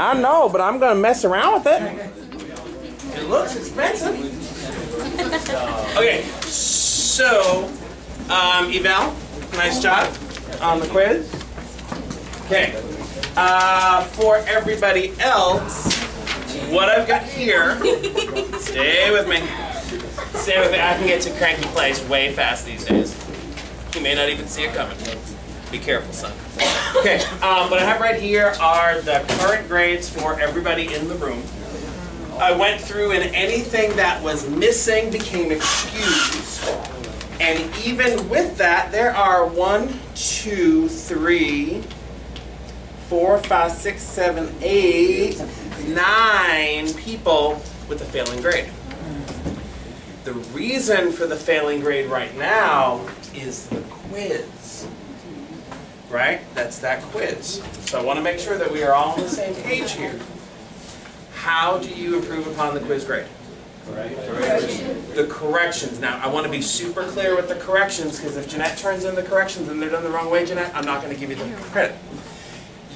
I know, but I'm gonna mess around with it. It looks expensive. okay, so um, eval, nice job on the quiz. Okay, uh, for everybody else, what I've got here. stay with me. Stay with me. I can get to cranky place way fast these days. You may not even see it coming. Be careful, son. Okay, um, what I have right here are the current grades for everybody in the room. I went through and anything that was missing became excused. And even with that, there are one, two, three, four, five, six, seven, eight, nine people with a failing grade. The reason for the failing grade right now is the quiz. Right? That's that quiz. So I want to make sure that we are all on the same page here. How do you improve upon the quiz grade? The corrections. Now, I want to be super clear with the corrections because if Jeanette turns in the corrections and they're done the wrong way, Jeanette, I'm not going to give you the credit.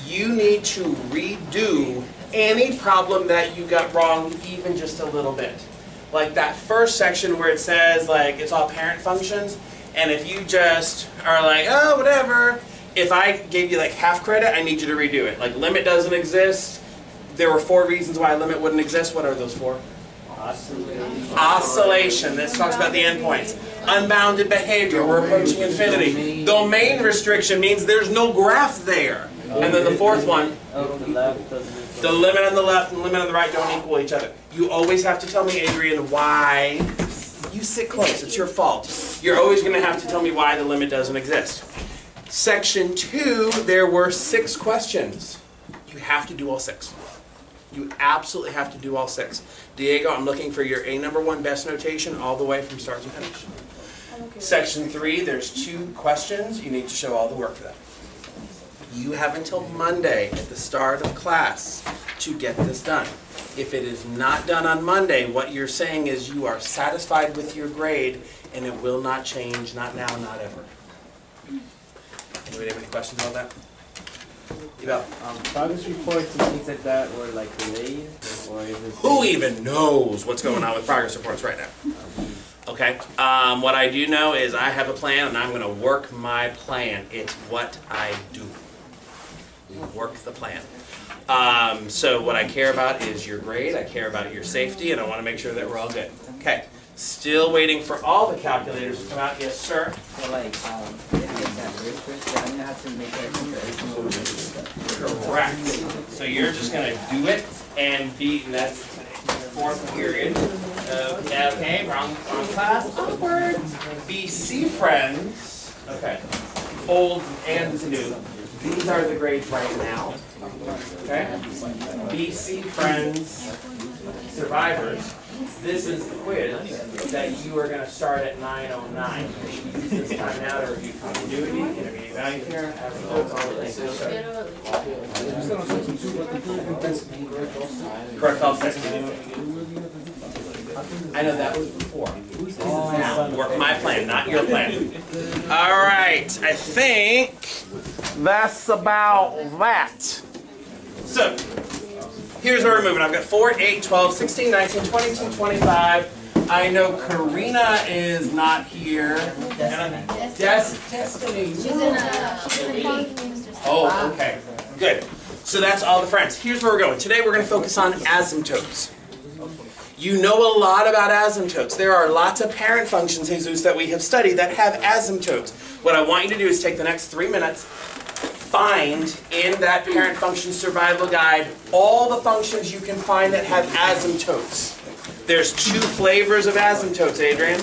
You need to redo any problem that you got wrong even just a little bit. Like that first section where it says like it's all parent functions, and if you just are like, oh, whatever, if I gave you like half credit, I need you to redo it. Like limit doesn't exist. There were four reasons why limit wouldn't exist. What are those four? Oscillation. Oscillation. This talks about the endpoints. Unbounded behavior. We're approaching infinity. Domain restriction means there's no graph there. And then the fourth one, the limit on the left and the limit on the right don't equal each other. You always have to tell me, Adrian, why. You sit close. It's your fault. You're always going to have to tell me why the limit doesn't exist. Section two, there were six questions. You have to do all six. You absolutely have to do all six. Diego, I'm looking for your A number one best notation all the way from start to finish. Section three, there's two questions. You need to show all the work for that. You have until Monday at the start of class to get this done. If it is not done on Monday, what you're saying is you are satisfied with your grade and it will not change, not now, not ever. Anybody have any questions about that? Eval? Um, progress reports and things like that were like delayed, or is? Who even knows what's going on with progress reports right now? Okay, um, what I do know is I have a plan and I'm gonna work my plan. It's what I do. Work the plan. Um, so what I care about is your grade, I care about your safety, and I wanna make sure that we're all good. Okay, still waiting for all the calculators to come out. Yes, sir? So like, um, you get that grade first, then I'm gonna have to make that comparison. Correct. So you're just gonna do it and be, and that's fourth period. Okay, okay, wrong, wrong class, awkward. BC friends, okay, old and new. These are the grades right now. Okay? BC friends, survivors. This is the quiz that you are gonna start at nine oh nine. Use this time now to review continuity, intermediate value theorem, asymptotes, all of this. Correct all. I know that was before. This is now. Work my plan, not your plan. All right, I think that's about that. So, here's where we're moving. I've got 4, 8, 12, 16, 19, 22, 25. I know Karina is not here. Des- Destiny. She's in a, she's in a Mr. Oh, okay, good. So that's all the friends. Here's where we're going. Today we're going to focus on asymptotes. You know a lot about asymptotes. There are lots of parent functions, Jesus, that we have studied that have asymptotes. What I want you to do is take the next three minutes, find in that parent function survival guide all the functions you can find that have asymptotes. There's two flavors of asymptotes, Adrian.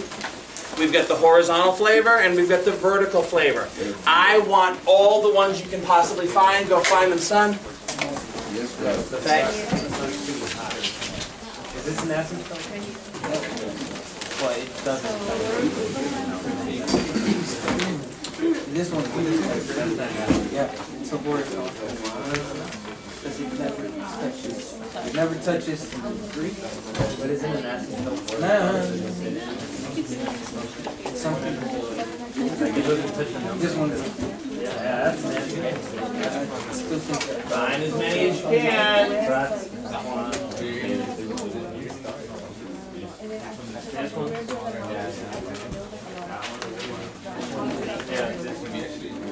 We've got the horizontal flavor and we've got the vertical flavor. I want all the ones you can possibly find. Go find them, son. Yes, Thanks. Is this an asymptote? Well, it doesn't. This one, yeah, so horizontal. Does it never touches, it never touches three, but is it an asymptote? No. Something. This one is. Yeah, that's. I still think that. Find as many as you can. That's one. This one? Yeah, this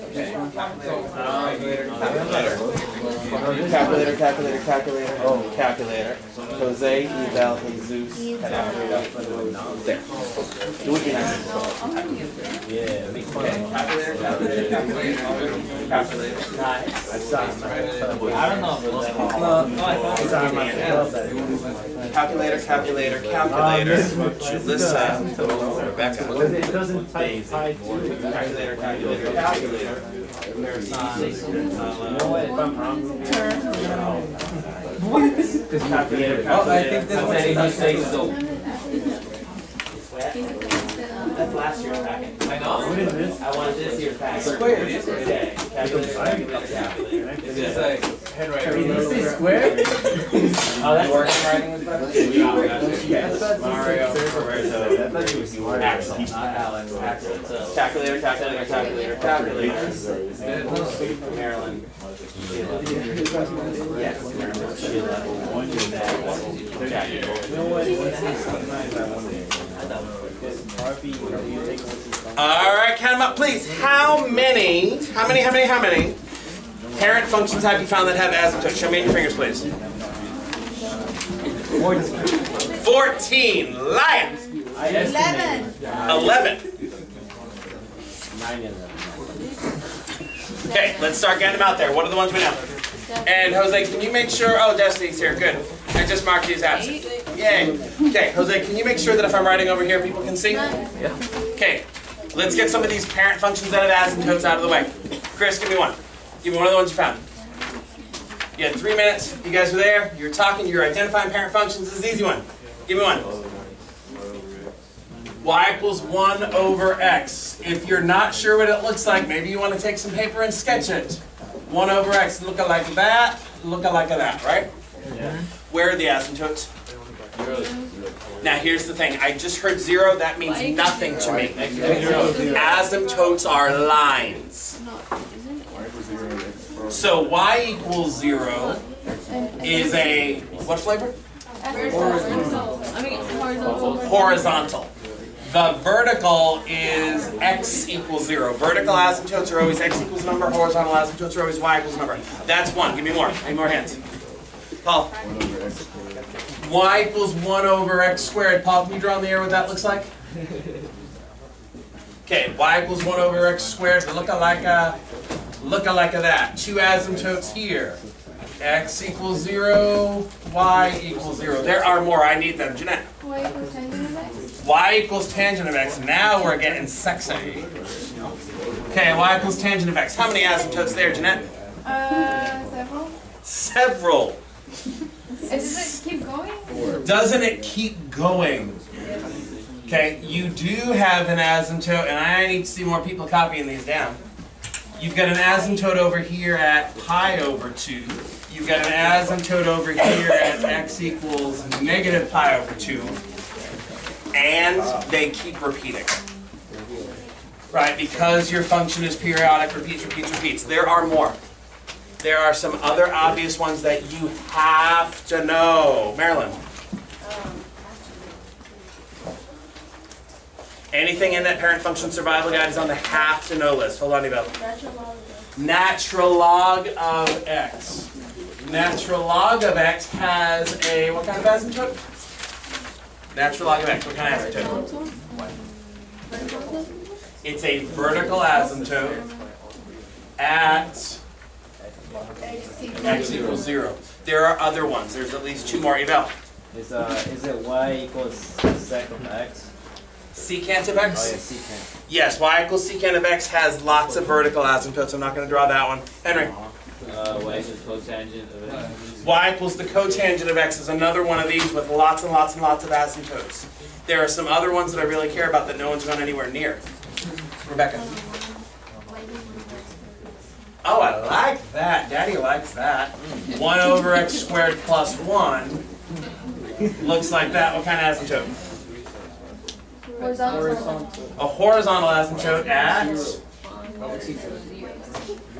Calculator, calculator, calculator. Oh, calculator. Jose, Eval, Jesus, and Alfredo. There. Do it behind Yeah, make fun of it. Calculator, calculator, calculator, calculator. I saw it. I don't know if it was that No, I thought I saw it myself that it was- Calculator, calculator, Um, calculator. this is- Julissa, Rebecca. Because it doesn't tie, tie to. Calculator, calculator, calculator. You know what, if I'm wrong. This calculator, Oh, I think this one's calculator, not say safe. so. That's last year's packet. I know. What is this? I wanted this year's packet. Square. Okay, calculator, calculator, calculator. Is this Did you say square? Oh, that's your handwriting was better? Yes, Mario, Roberto, Axel, not Alex, Axel. Calculator, calculator, calculator, calculator. Marilyn. Sheila. Yes, Marilyn, Sheila. Jackie. You know what? What's this? Sometimes I wonder. Harvey, you take what's All right, count them up, please. How many, how many, how many, how many parent functions have you found that have asymptotes? Show me in your fingers, please. 14. Lion. I estimated. Eleven. 11. Nine. Okay, let's start getting them out there. What are the ones we know? And Jose, can you make sure? Oh, Destiny's here. Good. I just marked you as absent. Yay. Okay, Jose, can you make sure that if I'm writing over here, people can see? Yeah. Okay, let's get some of these parent functions that have asymptotes out of the way. Chris, give me one. Give me one of the ones you found. You had three minutes. You guys were there. You were talking. You were identifying parent functions. This is an easy one. Give me one. y equals 1 over x. If you're not sure what it looks like, maybe you want to take some paper and sketch it. 1 over x, look like that, look like that, right? Yeah. Where are the asymptotes? Now here's the thing, I just heard zero, that means nothing to me. Asymptotes are lines. So y equals zero is a, what flavor? Horizontal. Horizontal. Horizontal. The vertical is x equals zero. Vertical asymptotes are always x equals number, horizontal asymptotes are always y equals number. That's one, give me more, any more hands. Paul. y equals one over x squared. Paul, can you draw in the air what that looks like? Okay, y equals one over x squared, look alike a, look alike of that. Two asymptotes here. x equals zero, y equals zero. There are more, I need them. Jeanette. Y equals tangent of x. y equals tangent of x. Now we're getting sexy. Okay, y equals tangent of x. How many asymptotes there, Jeanette? Uh, several. Several. Does it keep going? Doesn't it keep going? Okay, you do have an asymptote, and I need to see more people copying these down. You've got an asymptote over here at pi over 2. You've got an asymptote over here at x equals negative pi over 2. And they keep repeating. Right, because your function is periodic, repeats, repeats, repeats. There are more. There are some other obvious ones that you have to know. Marilyn. Anything in that parent function survival guide is on the have to know list. Hold on, Ebel. Natural log. Natural log of x. Natural log of x has a, what kind of asymptote? Natural log of x, what kind of asymptote? Horizontal. It's a vertical asymptote at X equals. zero. There are other ones. There's at least two more. Eval. Is uh is it y equals sec of x? Secant of Oh yeah, x? secant. Yes, y equals secant of x has lots of vertical asymptotes. I'm not going to draw that one. Henry. Uh, y equals cotangent of x. y equals the cotangent of x is another one of these with lots and lots and lots of asymptotes. There are some other ones that I really care about that no one's gone anywhere near. Rebecca. Oh, I like that. Daddy likes that. 1 over x squared plus 1 looks like that. What kind of asymptote? Horizontal. Horizontal. A horizontal asymptote at,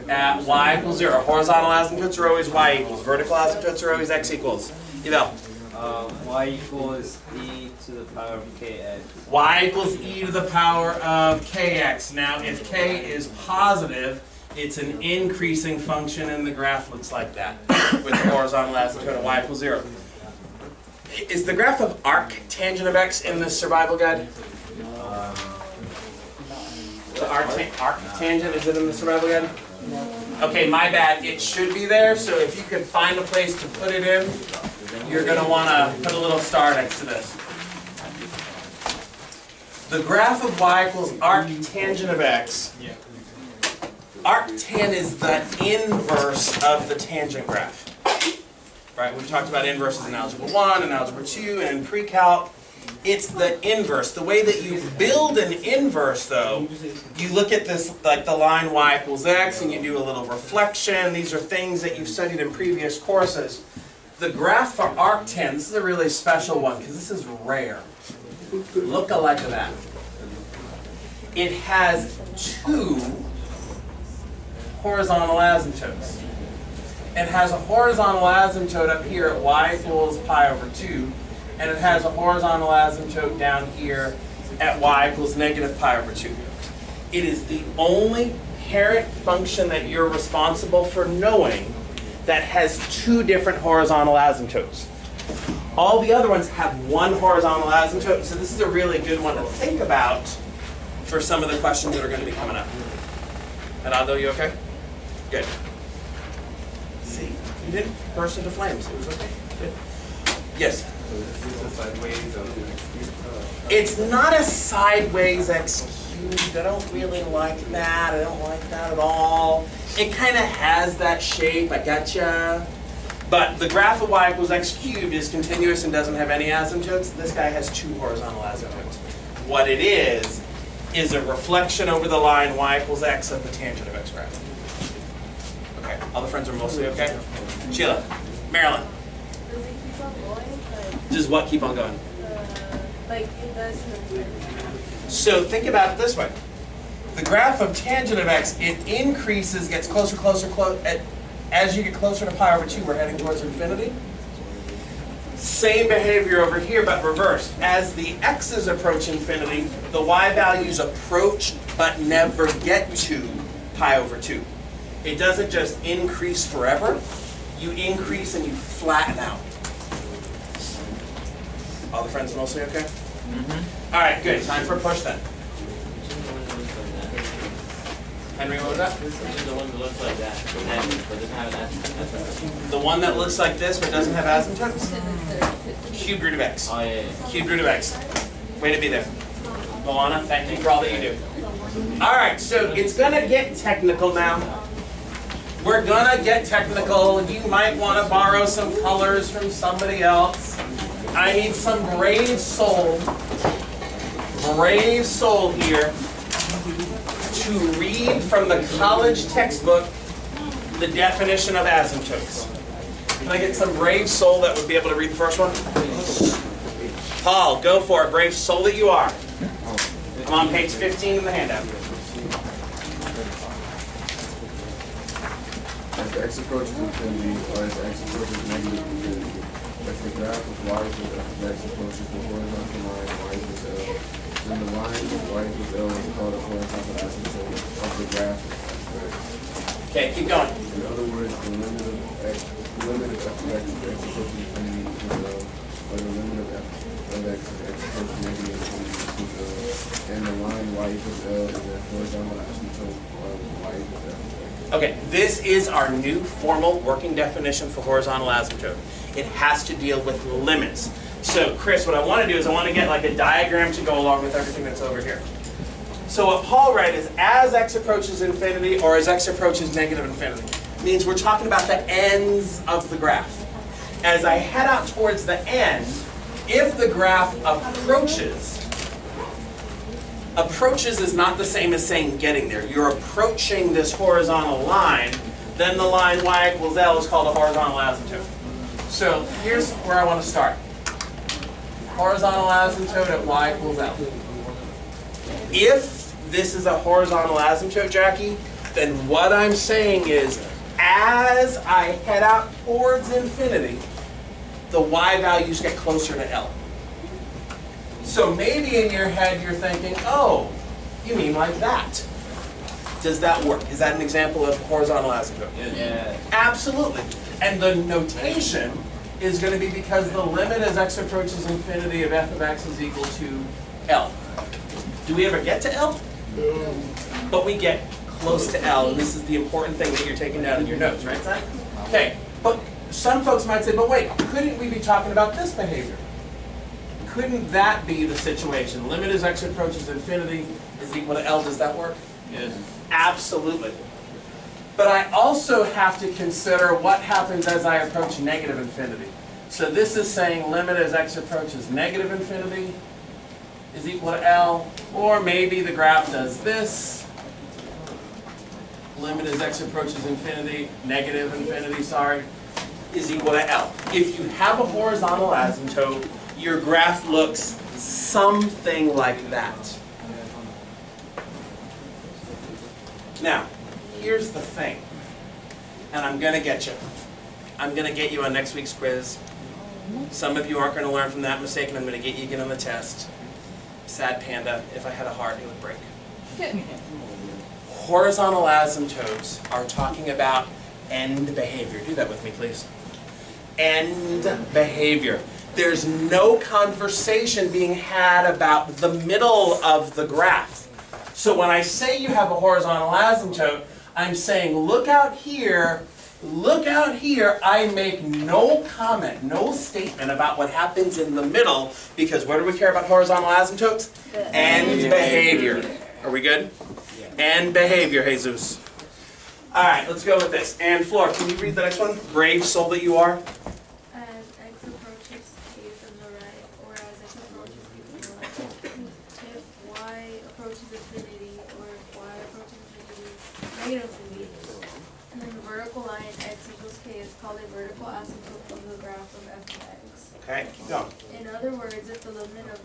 at y equals 0. Horizontal asymptotes are always y equals. Vertical asymptotes are always x equals. Eval. Um, y equals e to the power of kx. y equals e to the power of kx. Now, if k is positive, it's an increasing function and the graph looks like that with the horizontal asymptote at y equals 0. Is the graph of arc tangent of x in the survival guide? The arc, ta- arc tangent, is it in the survival guide? Okay, my bad, it should be there, so if you could find a place to put it in, you're gonna wanna put a little star next to this. The graph of y equals arc tangent of x. Arctan is the inverse of the tangent graph. Right, we've talked about inverses in algebra 1 and algebra 2 and in pre-calc. It's the inverse. The way that you build an inverse though, you look at this like the line y equals x and you do a little reflection. These are things that you've studied in previous courses. The graph for arctan, this is a really special one because this is rare. Look alike of that. It has two horizontal asymptotes. It has a horizontal asymptote up here at y equals pi over 2, and it has a horizontal asymptote down here at y equals negative pi over 2. It is the only parent function that you're responsible for knowing that has two different horizontal asymptotes. All the other ones have one horizontal asymptote, so this is a really good one to think about for some of the questions that are going to be coming up. And Aldo, you okay? Good. See, you didn't burst into flames. It was okay. Good. Yes. It's not a sideways x cubed. I don't really like that. I don't like that at all. It kind of has that shape. I gotcha. But the graph of y equals x cubed is continuous and doesn't have any asymptotes. This guy has two horizontal asymptotes. What it is, is a reflection over the line y equals x of the tangent of x graph. Okay, all the friends are mostly okay? Sheila, Marilyn, Does it keep on going? Like, does what keep on going? uh, like it does So think about it this way. The graph of tangent of x, it increases, gets closer, closer, closer. At, as you get closer to pi over 2, we're heading towards infinity. Same behavior over here, but reversed. As the x's approach infinity, the y values approach but never get to pi over 2. It doesn't just increase forever. You increase and you flatten out. All the friends mostly okay? Mm-hmm. All right, good. Time for a push then. Henry, what was that? The one that looks like that, but doesn't have an asymptote. The one that looks like this but doesn't have asymptotes? Cube root of x. Oh, yeah, yeah. Cubed root of x. Way to be there. Moana, thank you for all that you do. All right, so it's gonna get technical now. We're gonna get technical. You might want to borrow some colors from somebody else. I need some brave soul, brave soul here to read from the college textbook the definition of asymptotes. Can I get some brave soul that would be able to read the first one? Paul, go for it, brave soul that you are. I'm on page 15 in the handout. X approaches infinity, or as x approaches negative infinity, if the graph of y equals f of x approaches the horizontal line y equals L, then the line y equals L is called a horizontal asymptote of the graph of x. Okay, keep going. In other words, the limit of x, the limit of f of x of x approaches infinity equals L, or the limit of f of x of x approaches negative infinity equals L, and the line y equals L is a horizontal asymptote of y equals L. Okay, this is our new formal working definition for horizontal asymptote. It has to deal with limits. So, Chris, what I want to do is I want to get like a diagram to go along with everything that's over here. So what Paul read is as x approaches infinity or as x approaches negative infinity. Means we're talking about the ends of the graph. As I head out towards the end, if the graph approaches Approaches is not the same as saying getting there. You're approaching this horizontal line, then the line y equals L is called a horizontal asymptote. So here's where I want to start. Horizontal asymptote at y equals L. If this is a horizontal asymptote, Jackie, then what I'm saying is, as I head out towards infinity, the y values get closer to L. So maybe in your head you're thinking, oh, you mean like that. Does that work? Is that an example of horizontal asymptote? Yeah. Absolutely. And the notation is going to be because the limit as x approaches infinity of f of x is equal to L. Do we ever get to L? No. But we get close to L, and this is the important thing that you're taking down in your notes, right, Si? Okay, but some folks might say, but wait, couldn't we be talking about this behavior? Couldn't that be the situation? Limit as x approaches infinity is equal to L, does that work? Yes. Absolutely. But I also have to consider what happens as I approach negative infinity. So this is saying limit as x approaches negative infinity is equal to L, or maybe the graph does this. Limit as x approaches infinity, negative infinity, sorry, is equal to L. If you have a horizontal asymptote, your graph looks something like that. Now, here's the thing, and I'm gonna get you. I'm gonna get you on next week's quiz. Some of you aren't gonna learn from that mistake, and I'm gonna get you again on the test. Sad panda, if I had a heart, it would break. Horizontal asymptotes are talking about end behavior. Do that with me, please. End behavior. There's no conversation being had about the middle of the graph. So when I say you have a horizontal asymptote, I'm saying look out here, look out here. I make no comment, no statement about what happens in the middle because what do we care about horizontal asymptotes? And behavior. Are we good? And behavior, Jesus. All right, let's go with this. And Floor, can you read the next one? Brave soul that you are. As x approaches k from the right, or as x approaches k from the left. If y approaches infinity, or if y approaches infinity, negative infinity. And then the vertical line x equals k is called a vertical asymptote from the graph of f of x. Okay, keep going. In other words, if the limit of,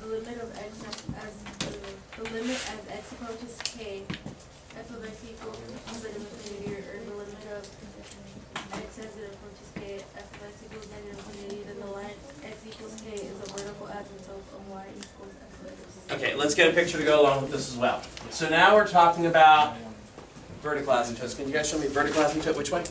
the limit of x as, the, the limit as x approaches k, f of x equals positive infinity, or the limit of x as it approaches k, f of x equals negative infinity, then the line x equals k is a vertical asymptote of y equals f of x. Okay, let's get a picture to go along with this as well. So now we're talking about vertical asymptotes. Can you guys show me vertical asymptote? Which way?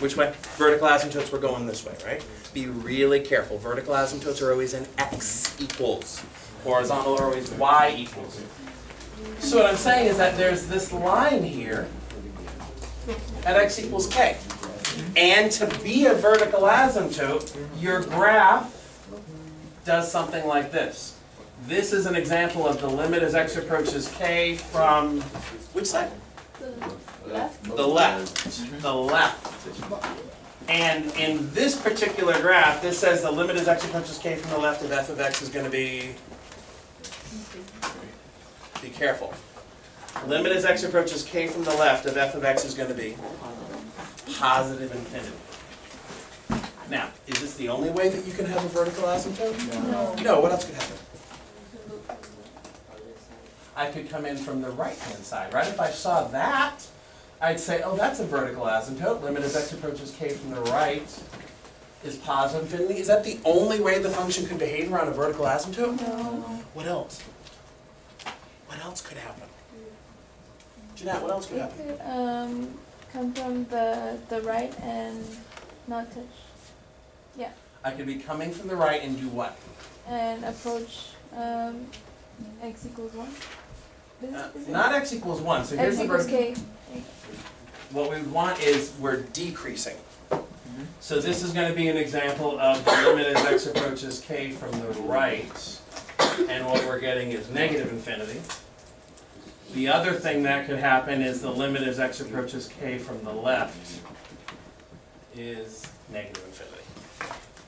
Which way? Vertical asymptotes, we're going this way, right? Be really careful. Vertical asymptotes are always in x equals. Horizontal are always y equals. So what I'm saying is that there's this line here at x equals k. And to be a vertical asymptote, your graph does something like this. This is an example of the limit as x approaches k from, which side? The left, The left, the left. And in this particular graph, this says the limit as x approaches k from the left of f of x is gonna be, be careful. Limit as x approaches k from the left of f of x is gonna be positive infinity. Now, is this the only way that you can have a vertical asymptote? no. No, what else could happen? I could come in from the right-hand side, right? If I saw that, I'd say, oh, that's a vertical asymptote. Limit of x approaches k from the right is positive infinity. Is that the only way the function could behave around a vertical asymptote? No. What else? What else could happen? Jeanette, what else could happen? It could um, come from the, the right and not touch. Yeah. I could be coming from the right and do what? And approach um, x equals 1. Not x equals one, so here's x the equals vertical. k. What we want is we're decreasing. Mm-hmm. So this is gonna be an example of the limit as x approaches k from the right, and what we're getting is negative infinity. The other thing that could happen is the limit as x approaches k from the left is negative infinity.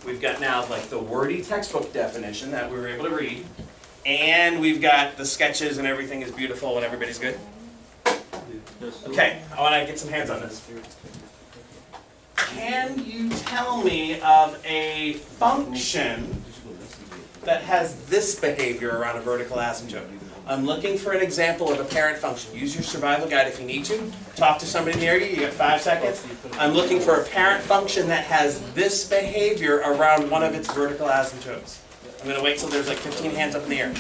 We've got now like the wordy textbook definition that we were able to read, And we've got the sketches and everything is beautiful and everybody's good. Okay, I want to get some hands on this. Can you tell me of a function that has this behavior around a vertical asymptote? I'm looking for an example of a parent function. Use your survival guide if you need to. Talk to somebody near you, you got five seconds. I'm looking for a parent function that has this behavior around one of its vertical asymptotes. I'm gonna wait till there's like 15 hands up in the air.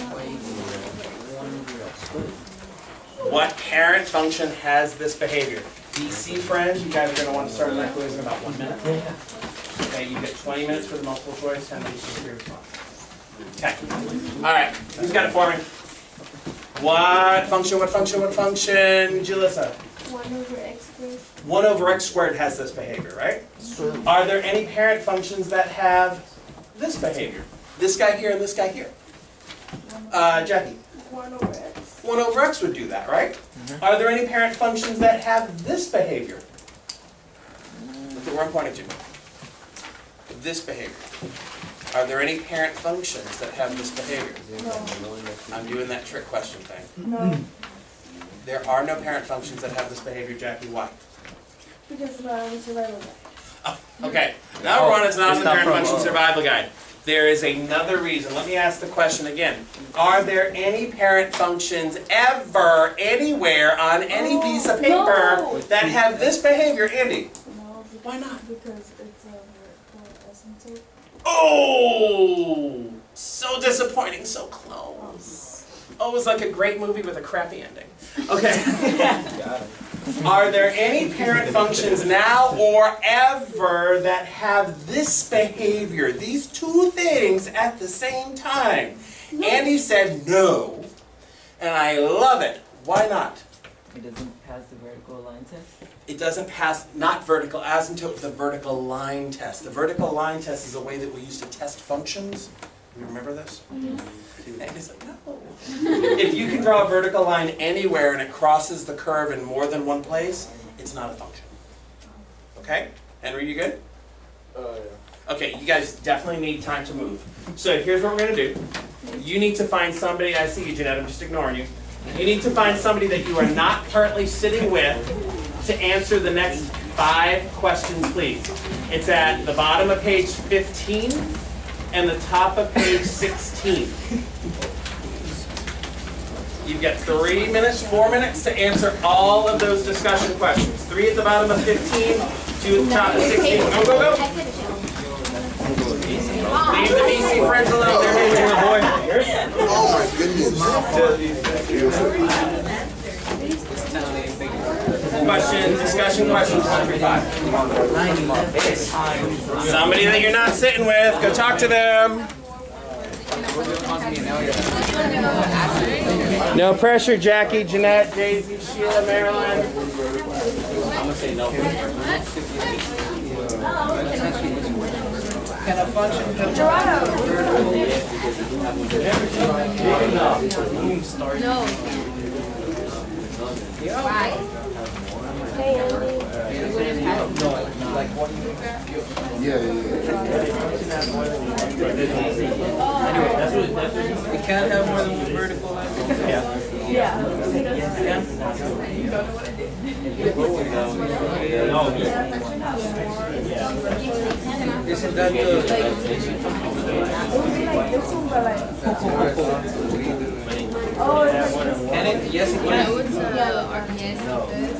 What parent function has this behavior? BC friends, you guys are gonna want to start that quiz in about one minute. Okay, you get 20 minutes for the multiple choice, 10 minutes for your response. Okay, all right, who's got it for me? What function, what function, what function, Jalissa? One over x squared. 1 over x squared has this behavior, right? Sure. Are there any parent functions that have this behavior? This guy here and this guy here? Uh, Jackie? One over x. 1 over x would do that, right? Are there any parent functions that have this behavior? Look at where I'm pointing to. This behavior. Are there any parent functions that have this behavior? No. I'm doing that trick question thing. No. There are no parent functions that have this behavior, Jackie. Why? Because the survival guide. Okay, number one, it's not It's the not parent function uh, survival guide. There is another reason. Let me ask the question again. Are there any parent functions ever, anywhere, on any Oh, piece of paper no. that have this behavior, Andy? No. be- Why not? Because it's uh, a vertical asymptote. Oh, so disappointing, so close. Oh, oh it was like a great movie with a crappy ending. Okay. Are there any parent functions now or ever that have this behavior, these two things at the same time? Andy said no, and I love it. Why not? It doesn't pass the vertical line test? It doesn't pass, not vertical asymptote, the vertical line test. The vertical line test is a way that we use to test functions. You remember this? And he's like, no. If you can draw a vertical line anywhere and it crosses the curve in more than one place, it's not a function. Okay? Henry, you good? Oh, okay, you guys definitely need time to move. So here's what we're gonna do. You need to find somebody, I see you, Jeanette, I'm just ignoring you. You need to find somebody that you are not currently sitting with to answer the next five questions, please. It's at the bottom of page 15 and the top of page 16. You've got three minutes, four minutes to answer all of those discussion questions. Three at the bottom of 15, two at the top of 16. Go, go, go. Leave the BC friends alone. They're busy. Oh my goodness. Questions, discussion questions, one through. Somebody that you're not sitting with, go talk to them. No pressure, Jackie, Jeanette, Daisy, Sheila, Marilyn. I'm gonna say no. Can a function come No. Why? Hey, Yeah, yeah, yeah. We can't have more than one vertical. Yeah. Yeah. Would be like this one, but like. Oh, it's like this. Can it? It's uh, RPS.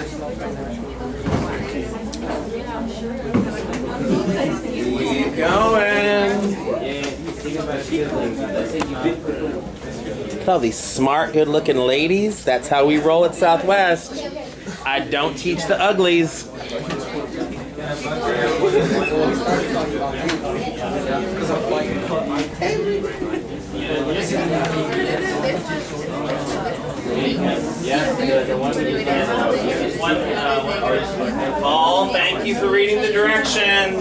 Personal financial. Keep going. Look at all these smart, good-looking ladies. That's how we roll at Southwest. I don't teach the uglies. The one that you one, uh. Paul, thank you for reading the directions.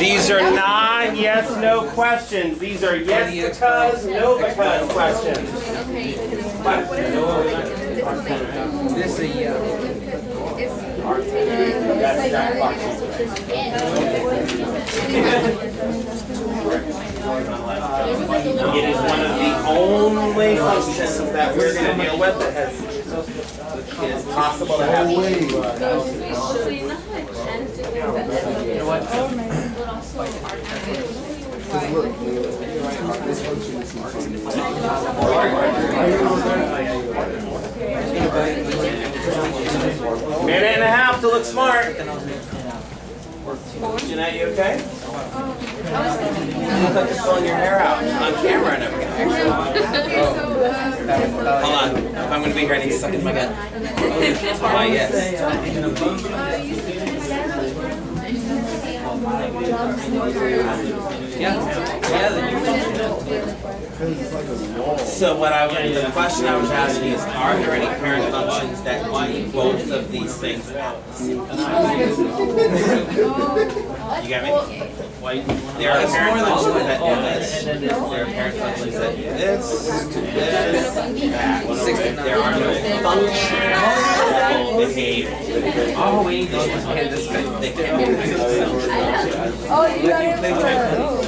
These are not yes, no questions. These are yes because, no because questions. This a, uh, That's Jack Box. It is one of the only functions that we're going to deal with that has, it is possible to have. you know what? Cause look, this function is Minute and a half to look smart. Jeanette, you okay? You look like pulling your hair out on camera and everything. Hold on, if I'm gonna be here, I need to suck in my gut. Why, yes. So what I, would- the question I was asking is, are there any parent functions that do both of these things at the same time? You got me? There are parent functions that do this, there are parent functions that do this, do this, that. There are no functions that will behave. Oh, we need those. Okay, this. They can't behave. Oh, you got it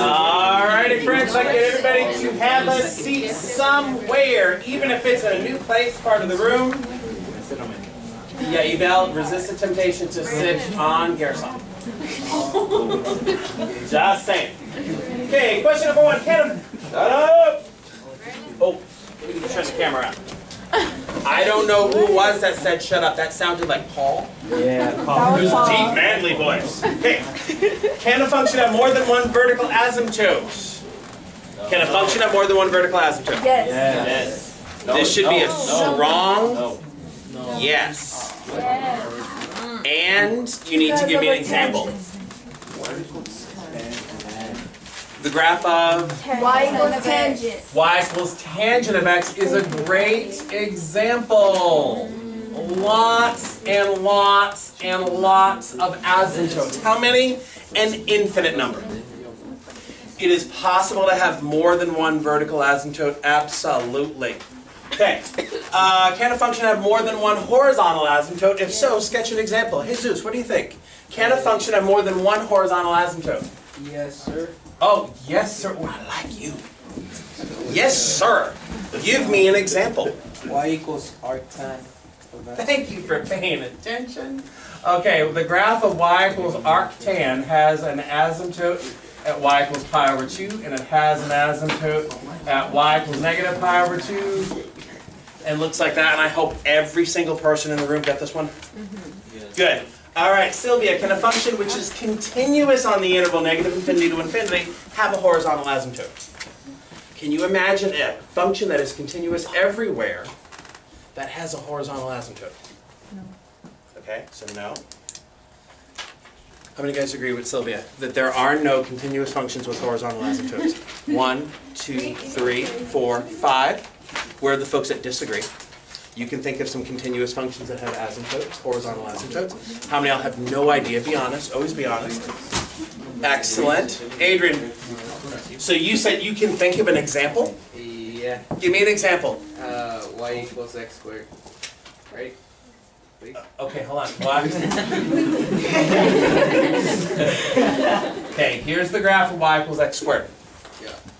Alrighty, friends, I'd like everybody to have a seat somewhere, even if it's in a new place, part of the room. Yeah, Eval, resist the temptation to sit on Garrison. Just saying. Okay, question number one, can shut up. Oh, let me turn the camera out. I don't know who it was that said shut up. That sounded like Paul. Yeah. Who's a deep, manly voice. Okay. Can a function have more than one vertical asymptote? Can a function have more than one vertical asymptote? Yes. Yes. This should be a strong No. yes. And you need to give me an example. The graph of Y equals tangent. y equals tangent of x is a great example. Lots and lots and lots of asymptotes. How many? An infinite number. It is possible to have more than one vertical asymptote, absolutely. Okay, uh, can a function have more than one horizontal asymptote? If so, sketch an example. Jesus, what do you think? Can a function have more than one horizontal asymptote? Yes, sir. Oh, yes, sir. Oh, I like you. Yes, sir. Give me an example. Y equals arctan of x. Thank you for paying attention. Okay, the graph of y equals arctan has an asymptote at y equals pi over 2, and it has an asymptote at y equals negative pi over 2. And looks like that, and I hope every single person in the room got this one. Mm-hmm. Good. All right, Sylvia, can a function which is continuous on the interval negative infinity to infinity have a horizontal asymptote? Can you imagine a function that is continuous everywhere that has a horizontal asymptote? No. Okay, so no. How many guys agree with Sylvia that there are no continuous functions with horizontal asymptotes? One, two, three, four, five. Where are the folks that disagree? You can think of some continuous functions that have asymptotes, horizontal asymptotes. How many? I'll have no idea. Be honest. Always be honest. Excellent. Adrian, so you said you can think of an example? Yeah. Give me an example. Uh, y equals x squared. Right? Okay, hold on. Okay, here's the graph of y equals x squared.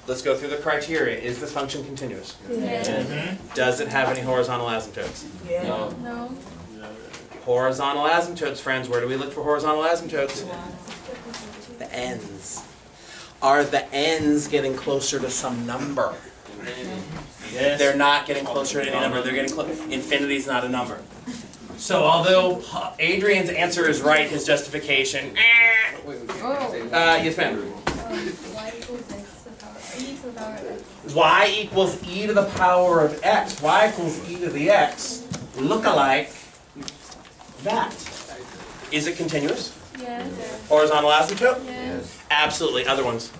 Yeah. Let's go through the criteria. Is this function continuous? Yes. Does it have any horizontal asymptotes? No. No. Horizontal asymptotes, friends. Where do we look for horizontal asymptotes? The ends. Are the ends getting closer to some number? Yes. They're not getting closer to any number. They're getting close. Infinity is not a number. So although Adrian's answer is right, his justification. eh. Uh, yes, ma'am. E to the power of X. y equals e to the power of x. y equals e to the x. Look alike that. Is it continuous? Yes. Horizontal asymptote? Yes. Absolutely. Other ones.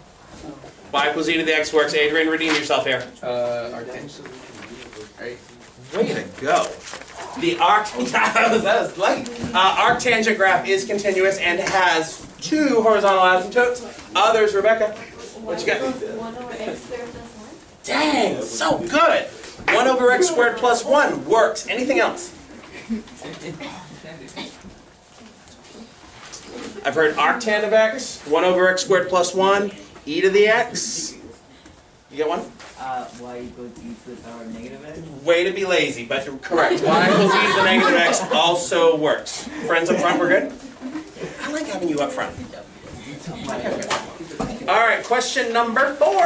y equals e to the x works. Adrian, redeem yourself here. Uh, Arctan. Right? Way to go. The arc, that was, that was lucky. Uh, arctangent graph is continuous and has two horizontal asymptotes. Others, Rebecca, what you got? One over X squared plus one. Dang, so good. 1 over x squared plus 1 works. Anything else? I've heard arctan of x, 1 over x squared plus 1, e to the x. You get one? Uh, y equals e to the power of negative x? Way to be lazy, but correct. y equals e to the negative x also works. Friends up front, we're good? I like having you up front. All right, question number four.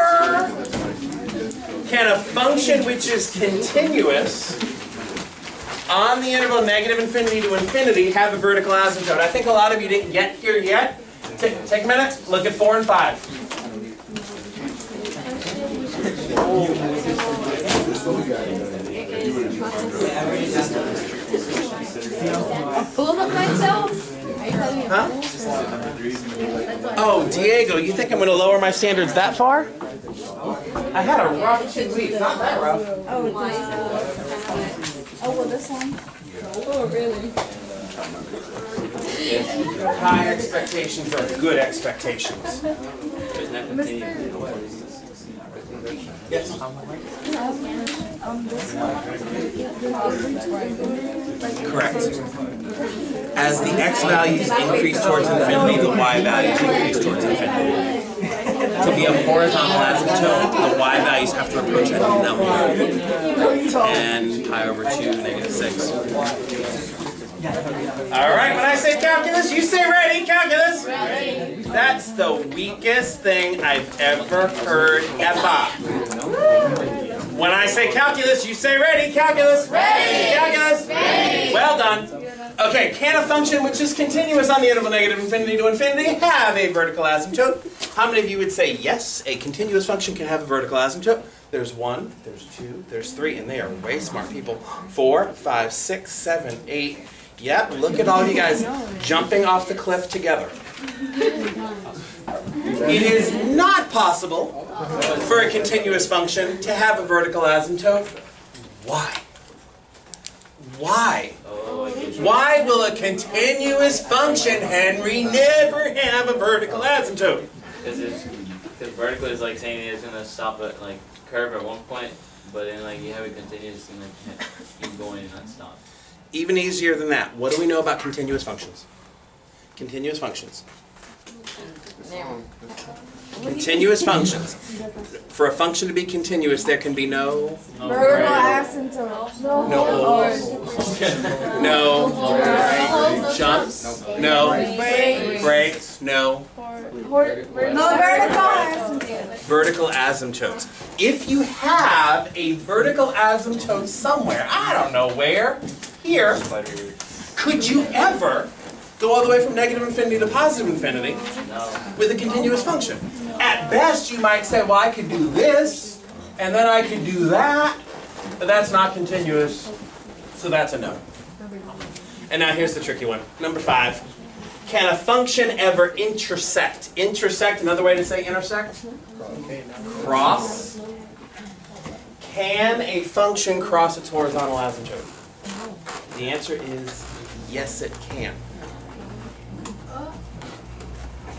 Can a function which is continuous on the interval negative infinity to infinity have a vertical asymptote? I think a lot of you didn't get here yet. Ta- Take a minute, look at four and five. Full of myself? Huh? Oh, Diego, you think I'm going to lower my standards that far? I had a rough two weeks, not that rough. Oh, this, oh, well, this one? Oh, really? High expectations are good expectations. Yes. Correct. As the x values increase towards infinity, the y values increase towards infinity. To be a horizontal asymptote, the y values have to approach a number. And pi over 2, negative 6. All right, when I say calculus, you say ready, calculus. That's the weakest thing I've ever heard ever. When I say calculus, you say ready, calculus. Ready. Calculus. Ready. Well done. Okay, can a function which is continuous on the interval negative infinity to infinity have a vertical asymptote? How many of you would say yes, a continuous function can have a vertical asymptote? There's one, there's two, there's three, and they are way smart people. Four, five, six, seven, eight. Yep, look at all you guys jumping off the cliff together. It is not possible for a continuous function to have a vertical asymptote. Why? Why? Why will a continuous function, Henry, never have a vertical asymptote? Because vertical is like saying it's gonna stop at like curve at one point, but then like you have a continuous and like keep going and not stop. Even easier than that, what do we know about continuous functions? Continuous functions. Continuous functions. For a function to be continuous, there can be no, Vertical asymptote. no no jumps, no breaks, no No vertical vertical asymptotes. If you have a vertical asymptote somewhere, I don't know where, here, could you ever go all the way from negative infinity to positive infinity with a continuous function? At best, you might say, well, I could do this, and then I could do that, but that's not continuous, so that's a no. And now here's the tricky one. Number five. Can a function ever intersect? Intersect, another way to say intersect? Cross. Can a function cross its horizontal asymptote? The answer is yes, it can.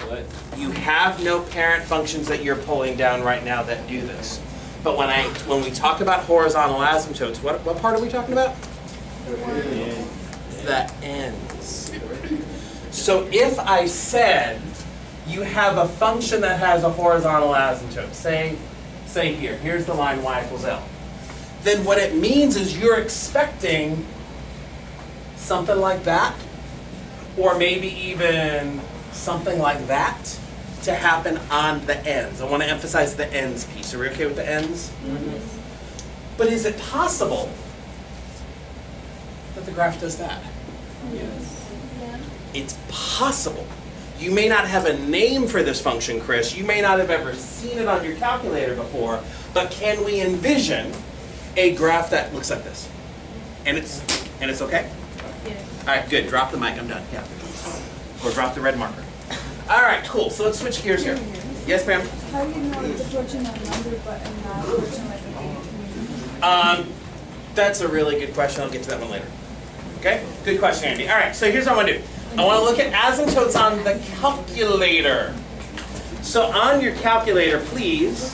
What? You have no parent functions that you're pulling down right now that do this. But when I when we talk about horizontal asymptotes, what, what part are we talking about? The ends. So if I said you have a function that has a horizontal asymptote, say, say here, here's the line y equals L, then what it means is you're expecting something like that, or maybe even something like that to happen on the ends. I want to emphasize the ends piece. Are we okay with the ends? Mm-hmm. But is it possible that the graph does that? Yes. It's possible. You may not have a name for this function, Chris. You may not have ever seen it on your calculator before, but can we envision a graph that looks like this? And it's and it's okay? All right, good. Drop the mic. I'm done. Yeah. Or drop the red marker. All right, cool. So let's switch gears here. Yes, ma'am. How do you know it's approaching a number but not approaching like a? Um, that's a really good question. I'll get to that one later. Okay? Good question, Andy. All right, so here's what I want to do. I want to look at asymptotes on the calculator. So on your calculator, please,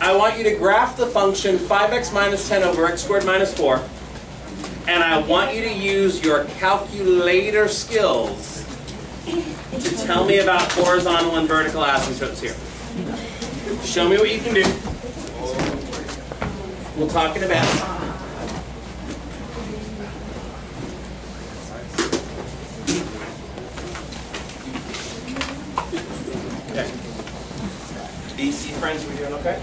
I want you to graph the function 5x minus 10 over x squared minus 4. And I want you to use your calculator skills to tell me about horizontal and vertical asymptotes here. Show me what you can do. We'll talk in a bit. Okay. BC friends, we doing okay?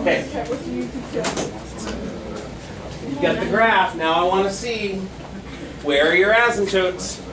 Okay? Okay. You got the graph. Now I want to see where are your asymptotes.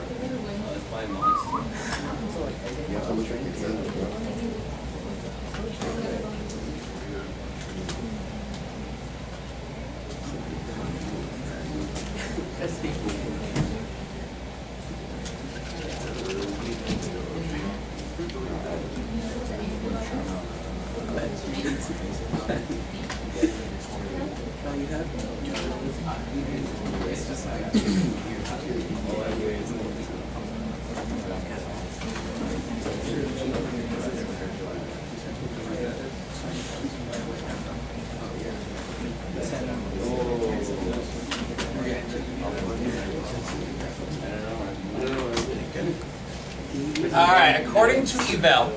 All right. According to Evel,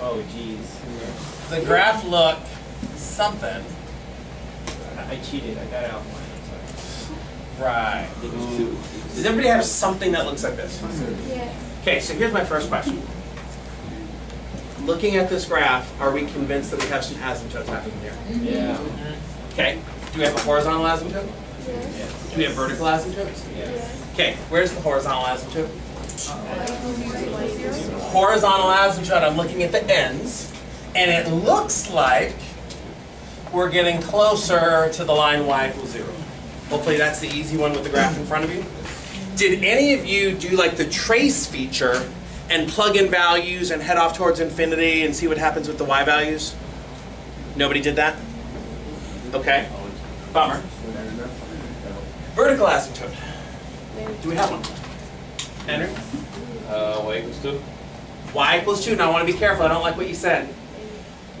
Oh, jeez. the graph looked something. I cheated. I got out. Right. Does everybody have something that looks like this? Yeah. Okay, so here's my first question. Looking at this graph, are we convinced that we have some asymptotes happening here? Yeah. Okay. Do we have a horizontal asymptote? Yes. Do we have vertical asymptotes? Yes. Okay, where's the horizontal asymptote? Uh, horizontal asymptote, I'm looking at the ends, and it looks like we're getting closer to the line y equals zero. Hopefully that's the easy one with the graph in front of you. Did any of you do like the trace feature and plug in values and head off towards infinity and see what happens with the y values? Nobody did that? Okay. Bummer. Vertical asymptote. Do we have one? Henry? Uh, y equals two. Y equals 2. Now I want to be careful. I don't like what you said.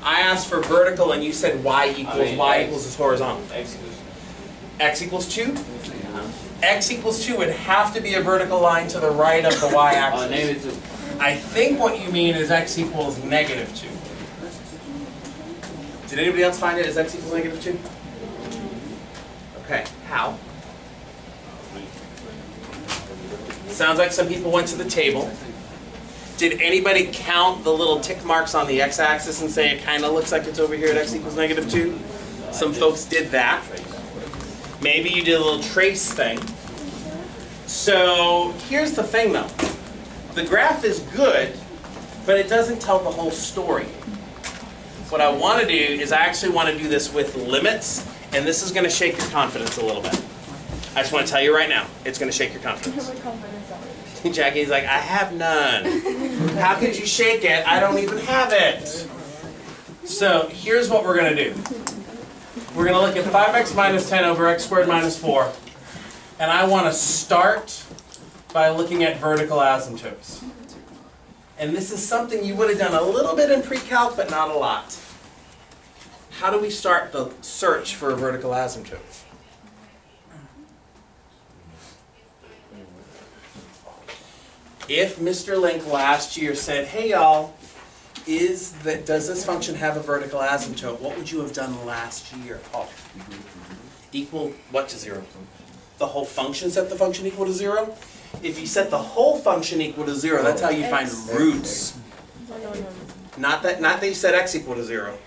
I asked for vertical and you said y equals. I mean, y equals is horizontal. X. X equals 2? X equals 2 would have to be a vertical line to the right of the y Oh. I think what you mean is x equals negative 2. Did anybody else find it as x equals negative 2? Okay, how? Sounds like some people went to the table. Did anybody count the little tick marks on the x-axis and say it kind of looks like it's over here at x equals negative 2? Some folks did that. Maybe you did a little trace thing. So here's the thing though. The graph is good, but it doesn't tell the whole story. What I want to do is I actually want to do this with limits, and this is going to shake your confidence a little bit. I just want to tell you right now, it's going to shake your confidence. Jackie's like, I have none. How could you shake it? I don't even have it. So here's what we're going to do. We're going to look at 5x minus 10 over x squared minus 4. And I want to start by looking at vertical asymptotes. And this is something you would have done a little bit in pre-calc, but not a lot. How do we start the search for a vertical asymptote? If Mr. Link last year said, hey y'all, is that, does this function have a vertical asymptote? What would you have done last year, Paul? Equal what to zero? The whole function set the function equal to zero? If you set the whole function equal to zero, that's how you find roots. Not that, not that you set x equal to zero.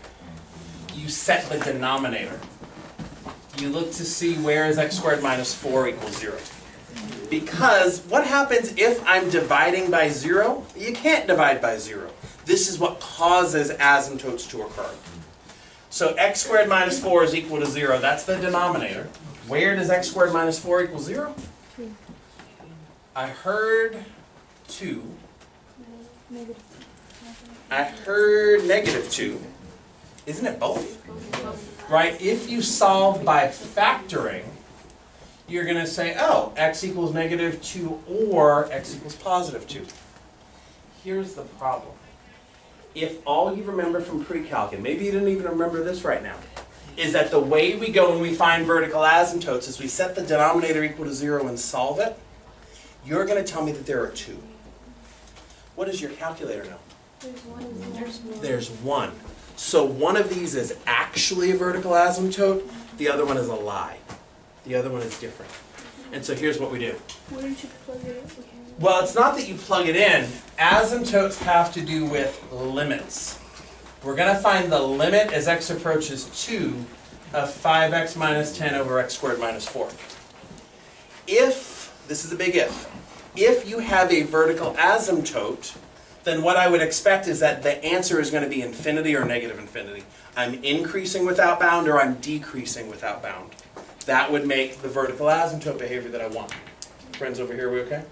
You set the denominator. You look to see where is x squared minus four equals zero. Because what happens if I'm dividing by zero? You can't divide by zero. This is what causes asymptotes to occur. So x squared minus 4 is equal to 0. That's the denominator. Where does x squared minus 4 equal 0? I heard 2. I heard negative 2. Isn't it both? Right? If you solve by factoring, you're going to say, oh, x equals negative 2 or x equals positive 2. Here's the problem. If all you remember from pre-calc, and maybe you didn't even remember this right now, is that the way we go when we find vertical asymptotes is we set the denominator equal to 0 and solve it, you're going to tell me that there are two. What does your calculator know? There's one. There's one. So one of these is actually a vertical asymptote, the other one is a lie. The other one is different. And so here's what we do. Wouldn't you plug it in? Well, it's not that you plug it in. Asymptotes have to do with limits. We're going to find the limit as x approaches 2 of 5x minus 10 over x squared minus 4. If, this is a big if, if you have a vertical asymptote, then what I would expect is that the answer is going to be infinity or negative infinity. I'm increasing without bound or I'm decreasing without bound. That would make the vertical asymptote behavior that I want. Friends over here, are we okay?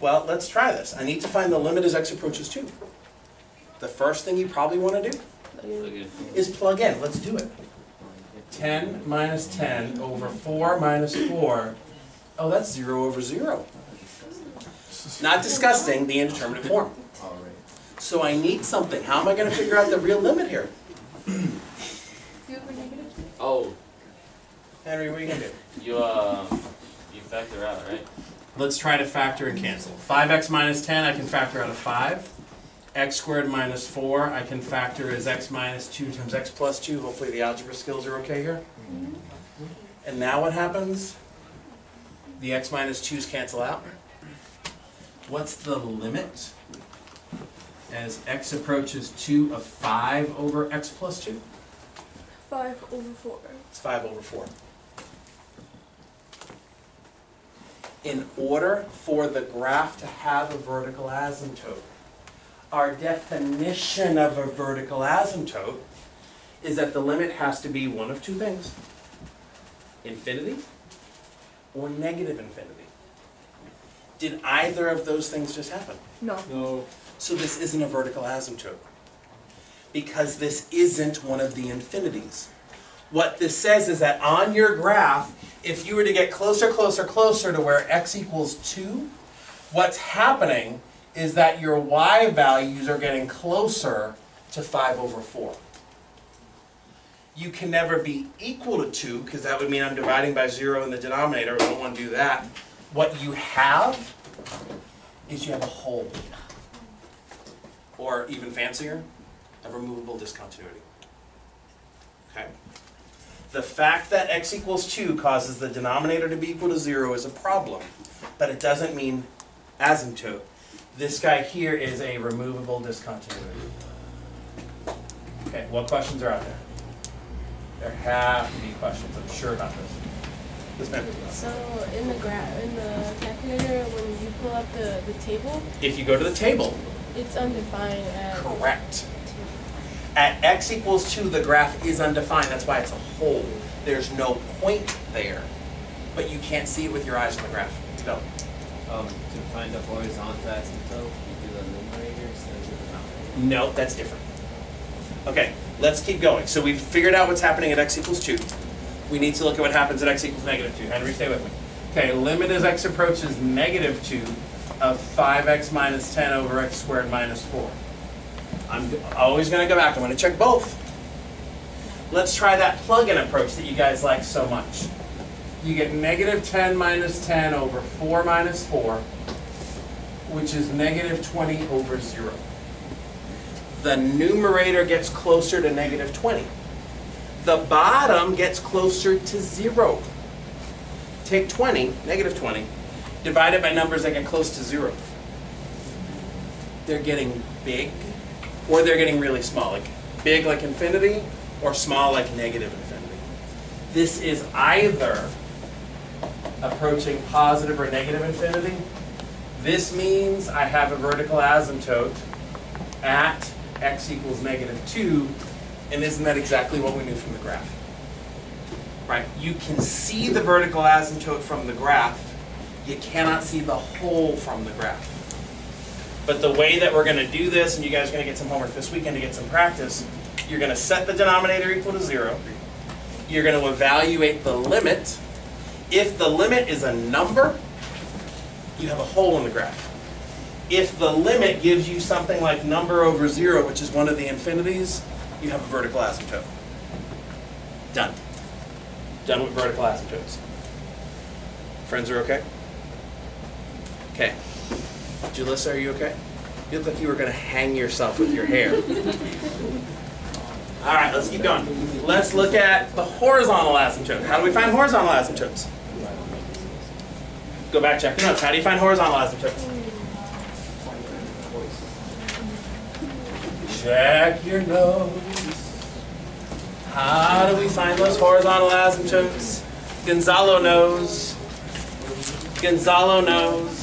Well, let's try this. I need to find the limit as x approaches 2. The first thing you probably want to do Look at is plug in. Let's do it. 10 minus 10 over 4 minus 4. Oh, that's 0 over 0. Not disgusting, the indeterminate form. So I need something. How am I going to figure out the real limit here? Oh, Henry, what are you going to do? you uh, you factor out, right? Let's try to factor and cancel. 5x minus 10, I can factor out of 5. x squared minus 4, I can factor as x minus 2 times x plus 2. Hopefully the algebra skills are okay here. And now what happens? The x minus 2's cancel out. What's the limit as x approaches 2 of 5 over x plus 2? Five over four. It's 5 over 4. In order for the graph to have a vertical asymptote, our definition of a vertical asymptote is that the limit has to be one of two things. Infinity or negative infinity. Did either of those things just happen? No. No. So this isn't a vertical asymptote. Because this isn't one of the infinities. What this says is that on your graph, if you were to get closer, closer, closer to where x equals 2, what's happening is that your y values are getting closer to 5 over 4. You can never be equal to 2, because that would mean I'm dividing by 0 in the denominator. I don't want to do that. What you have is you have a hole. Or even fancier, a removable discontinuity. Okay? The fact that x equals 2 causes the denominator to be equal to 0 is a problem, but it doesn't mean asymptote. This guy here is a removable discontinuity. Okay, what questions are out there? There have to be questions, I'm sure about this. So in the gra- in the calculator, when you pull up the, the table, If you go to the table, it's undefined as Correct. At x equals 2, the graph is undefined. That's why it's a hole. There's no point there. but you can't see it with your eyes on the graph. Go. Um, to find the horizontal asymptote, you do the numerator instead of the denominator. No, that's different. Okay, let's keep going. So we've figured out what's happening at x equals 2. We need to look at what happens at x equals negative 2. Henry, stay with me. Okay, limit as x approaches negative 2 of 5x minus 10 over x squared minus 4. I'm always going to go back. I'm going to check both. Let's try that plug-in approach that you guys like so much. You get negative 10 minus 10 over 4 minus 4, which is negative 20 over 0 the numerator gets closer to negative 20. The bottom gets closer to 0. Take 20, negative 20, divide it by numbers that get close to 0. They're getting big, or they're getting really small, like big like infinity, or small like negative infinity. This is either approaching positive or negative infinity. This means I have a vertical asymptote at x equals negative 2, and isn't that exactly what we knew from the graph? Right? You can see the vertical asymptote from the graph, you cannot see the whole from the graph. But the way that we're going to do this, and you guys are going to get some homework this weekend to get some practice, you're going to set the denominator equal to 0. You're going to evaluate the limit. If the limit is a number, you have a hole in the graph if the limit gives you something like number over zero, which is one of the infinities, you have a vertical asymptote. Done. Done with vertical asymptotes. Friends are okay? Okay. Julissa, are you okay? You look like you were going to hang yourself with your hair. All right, let's keep going. Let's look at the horizontal asymptote. How do we find horizontal asymptotes? Go back, check your notes. How do you find horizontal asymptotes? Check your notes. How do we find those horizontal asymptotes? Gonzalo knows. Gonzalo knows.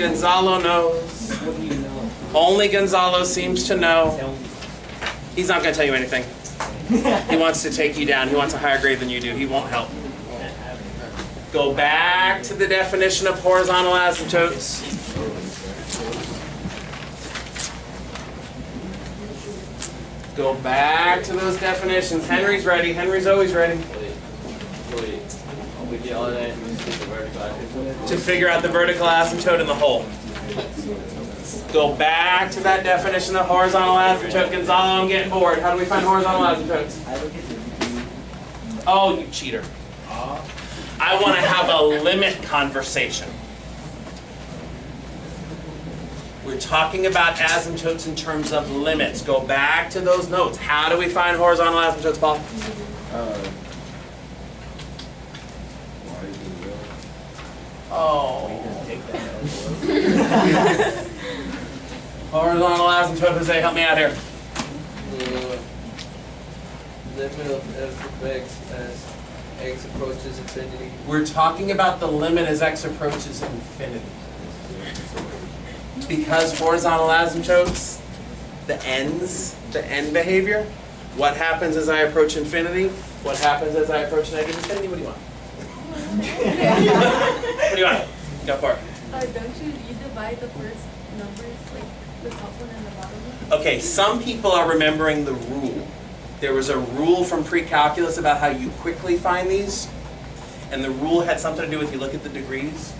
Gonzalo knows. Only Gonzalo seems to know. He's not going to tell you anything. He wants to take you down. He wants a higher grade than you do. He won't help. Go back to the definition of horizontal asymptotes. Go back to those definitions. Henry's ready. Henry's always ready to figure out the vertical asymptote in the hole. Go back to that definition of horizontal asymptote. Gonzalo, I'm getting bored. How do we find horizontal asymptotes? Oh, you cheater. I want to have a limit conversation. We're talking about asymptotes in terms of limits. Go back to those notes. How do we find horizontal asymptotes, Paul? Uh, y equals zero. Oh. take that. Horizontal asymptote, Jose, help me out here. limit of f of x as x approaches infinity. We're talking about the limit as x approaches infinity. Because horizontal asymptotes, the ends, the end behavior, what happens as I approach infinity? What happens as I approach negative infinity? What do you want? What do you want? Go for it. Uh, don't you, you divide the first numbers, like the top one and the bottom one? Okay, some people are remembering the rule. There was a rule from pre-calculus about how you quickly find these. And the rule had something to do with, you look at the degrees.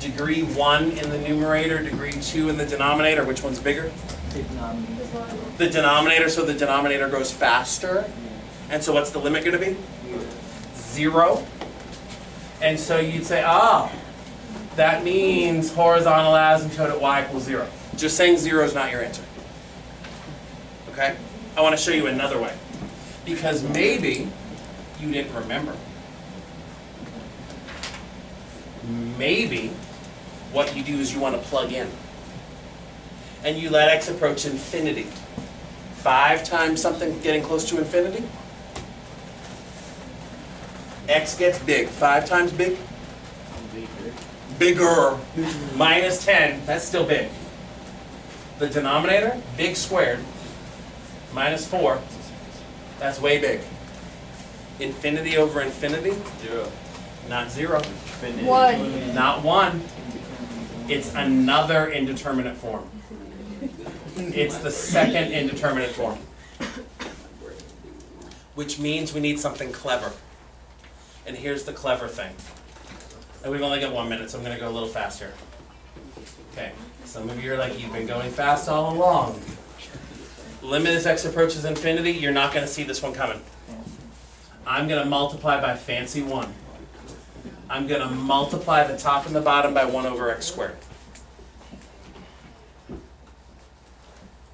Degree one in the numerator, degree two in the denominator, which one's bigger? The bottom. The denominator, so the denominator goes faster. And so what's the limit gonna be? Zero. And so you'd say, ah, that means horizontal asymptote at y equals zero. Just saying zero is not your answer. Okay? I want to show you another way. Because maybe you didn't remember. Maybe what you do is you want to plug in. And you let x approach infinity. Five times something getting close to infinity. X gets big. Five times big? Bigger. Minus 10, that's still big. The denominator, big squared, minus 4, that's way big. Infinity over infinity, Zero. Not zero. One. Not one. It's another indeterminate form. It's the second indeterminate form. Which means we need something clever. And here's the clever thing. And we've only got one minute, so I'm gonna go a little faster. Okay, some of you are like, you've been going fast all along. Limit as x approaches infinity, you're not gonna see this one coming. I'm gonna multiply by fancy one. I'm gonna multiply the top and the bottom by one over x squared.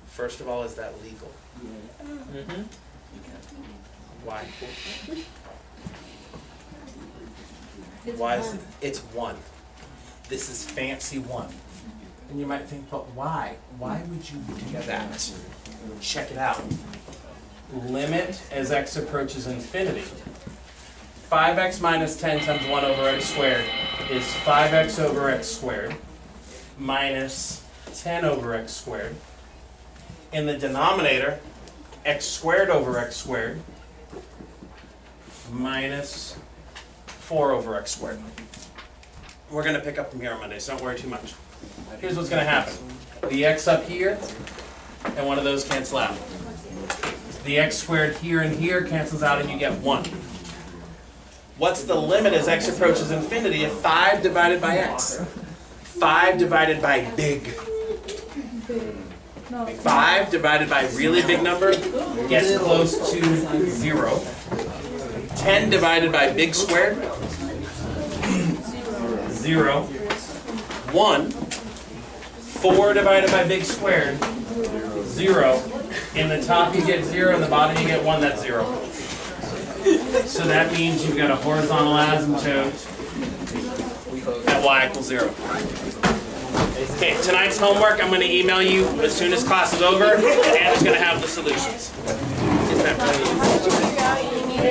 First of all, is that legal? Mm-hmm. Why? Why is it? It's one. This is fancy one. And you might think, but why? Why would you do that? Check it out. Limit as x approaches infinity. 5x minus 10 times 1 over x squared is 5x over x squared minus 10 over x squared. In the denominator, x squared over x squared minus 4 over x squared. We're going to pick up from here on Monday, so don't worry too much. Here's what's going to happen. The x up here, and one of those cancel out. The x squared here and here cancels out, and you get 1. What's the limit as x approaches infinity of 5 divided by x? 5 divided by big. 5 divided by really big number gets close to 0. 10 divided by big squared? 0. 1. 4 divided by big squared? 0. In the top you get 0, in the bottom you get 1, that's 0. So that means you've got a horizontal asymptote at y equals 0. Okay, tonight's homework, I'm going to email you as soon as class is over, and it's going to have the solutions. How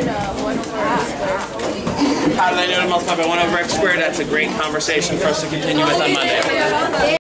did I know to multiply by 1 over x squared? That's a great conversation for us to continue with on Monday.